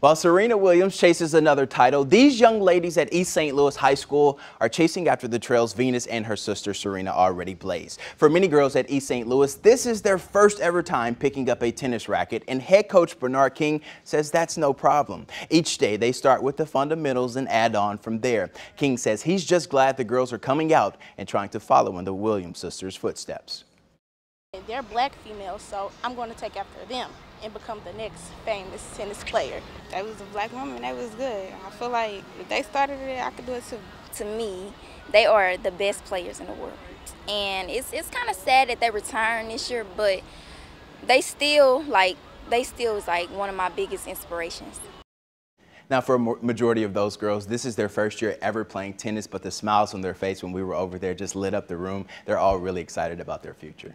While Serena Williams chases another title, these young ladies at East St. Louis High School are chasing after the trails Venus and her sister Serena already blazed. For many girls at East St. Louis, this is their first ever time picking up a tennis racket, and head coach Bernard King says that's no problem. Each day they start with the fundamentals and add on from there. King says he's just glad the girls are coming out and trying to follow in the Williams sisters' footsteps. They're black females, so I'm going to take after them and become the next famous tennis player. That was a black woman, that was good. I feel like if they started it, I could do it too. To me, they are the best players in the world. And it's, it's kind of sad that they're retiring this year, but they still, like, they still is like one of my biggest inspirations. Now, for a majority of those girls, this is their first year ever playing tennis, but the smiles on their face when we were over there just lit up the room. They're all really excited about their future.